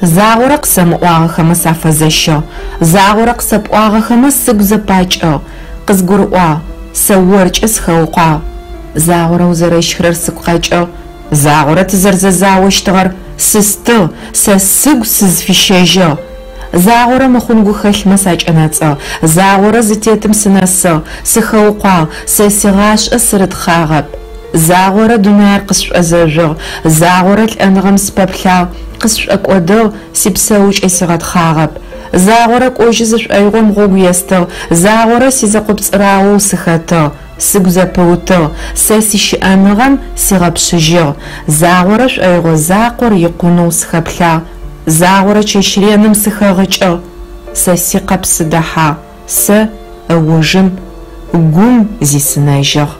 Загъорэ къысэмыӏуагъэхэмэ сафэзэщыгъ. Загъорэ къысэпӏуагъэхэмэ сыгу зэпакӏыгъ. Къызгурыӏуагъ, сэ оркӏэ сыхэукъуагъ. Загъорэ узэрэщхырэр сыгу къэкӏыгъ. Загъорэ тызэрэзэзаощтыгъэр сыстыгъ, сэ сыгу сызфищэжьыгъ. Загъорэ мыхъунгу хэлъмэ сакӏэнэцӏыгъ. Загъорэ зытетым сынэсыгъ, сыхэукъуагъ, сэ сигъашӏэ сырытхъагъэп. Загъорэ дунаер къысшӏозэжъугъ. Загъорэ лӏэныгъэм сыпэплъагъ, къысшӏокӏодыгъ, сипсэукӏэ сигъэтхъагъэп. Загъорэ кӏожьы зышӏоигъом гъогу естыгъ. Загъорэ сизэкъупцӏырагъоу сыхэтыгъ. Сыгу зэпыутыгъ, сэ сищыӏэныгъэм сигъэпшъыжьыгъ. Загъорэ шӏоигъо закъор икъунэу сыхэплъагъ. Загъорэ чэщыреным сыхэгъыкӏыгъ. Сэ сикъэпсыдэхьагъ. Сэ ыужым гум зисынэжьыгъ.